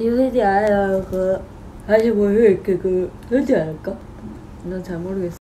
DVD 알아요. 그 다시 보여줄게 그, 그 되지 않을까? 난 잘 모르겠어